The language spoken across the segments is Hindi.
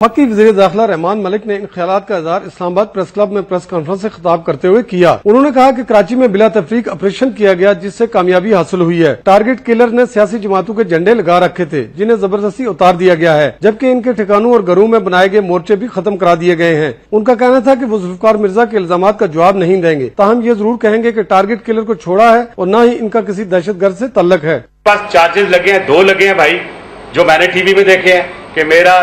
पक्की वज़ीर दाखिला रहमान मलिक ने इन ख्याल का इजहार इस्लामाबाद प्रेस क्लब में प्रेस कॉन्फ्रेंस से खिताब करते हुए किया। उन्होंने कहा कि कराची में बिला तफरीक ऑपरेशन किया गया, जिससे कामयाबी हासिल हुई है। टारगेट किलर ने सियासी जमातों के झंडे लगा रखे थे, जिन्हें ज़बरदस्ती उतार दिया गया है, जबकि इनके ठिकानों और घरों में बनाए गए मोर्चे भी खत्म करा दिए गए हैं। उनका कहना था की वो जुल्फकार मिर्ज़ा के इल्ज़ाम का जवाब नहीं देंगे। ताहम ये ज़रूर कहेंगे की टारगेट किलर को छोड़ा है और न ही इनका किसी दहशत गर्द ऐसी तल्लक है। लगे हैं, दो लगे हैं भाई, जो मैंने टीवी में देखे हैं कि मेरा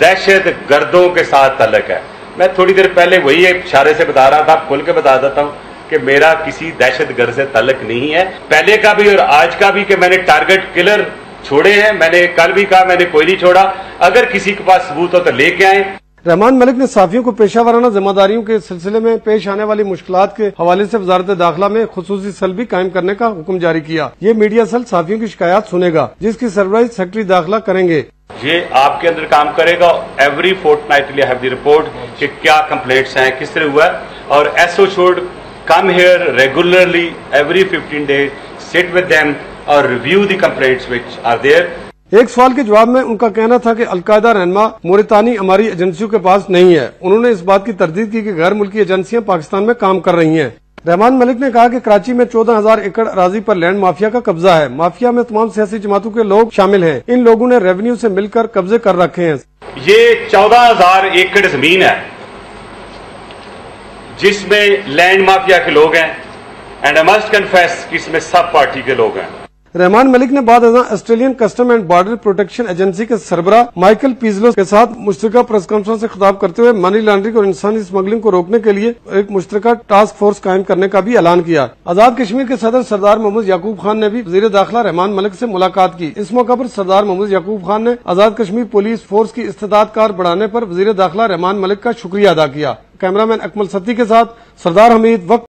दहशत गर्दों के साथ तलक है। मैं थोड़ी देर पहले वही इशारे से बता रहा था, खुल के बता देता हूँ कि मेरा किसी दहशत गर्द से तलक नहीं है। पहले का भी और आज का भी कि मैंने टारगेट किलर छोड़े हैं, मैंने कल भी कहा, मैंने कोई नहीं छोड़ा। अगर किसी के पास सबूत हो तो लेके आए। रहमान मलिक ने साफियों को पेशा वाराना जिम्मेदारियों के सिलसिले में पेश आने वाली मुश्किल के हवाले से वजारत दाखिला में खसूसी सेल भी कायम करने का हुक्म जारी किया। ये मीडिया सेल साफियों की शिकायत सुनेगा, जिसकी सरबराही सेक्रेटरी दाखिला करेंगे। ये आपके अंदर काम करेगा every nightly have the report कि क्या कंप्लेंट्स हैं, किस तरह हुआ और S O should come here regularly every 15 days sit with them और review the complaints which are there एक सवाल के जवाब में उनका कहना था कि अलकायदा रहनमा मोरितानी हमारी एजेंसियों के पास नहीं है। उन्होंने इस बात की तरदीद की कि गैर मुल्की एजेंसियाँ पाकिस्तान में काम कर रही हैं। रहमान मलिक ने कहा कि कराची में चौदह हज़ार एकड़ अराजी पर लैंड माफिया का कब्जा है। माफिया में तमाम सियासी जमातों के लोग शामिल हैं। इन लोगों ने रेवेन्यू से मिलकर कब्जे कर रखे हैं। ये चौदह हज़ार एकड़ ज़मीन है, जिसमें लैंड माफिया के लोग हैं एंड आई मस्ट कन्फेस कि इसमें सब पार्टी के लोग हैं। रहमान मलिक ने बाद Australian custom and border protection agency के सरबरा माइकल पीजलो के साथ मुश्तर प्रेस कॉन्फ्रेंस से खिताब करते हुए मनी लॉन्ड्रिंग और इंसानी स्मगलिंग को रोकने के लिए एक मुश्तर टास्क फोर्स कायम करने का भी ऐलान किया। आज़ाद कश्मीर के सदर सरदार मोहम्मद याकूब खान ने भी वज़ीर दाखिला रहमान मलिक से मुलाकात की। इस मौका पर सरदार मोहम्मद याकूब खान ने आज़ाद कश्मीर पुलिस फोर्स की इस्तेदाद कार बढ़ाने पर वज़ीर दाखिला रहमान मलिक का शुक्रिया अदा किया। कैमरामैन अकमल सत्ती के साथ सरदार हमीद वक्त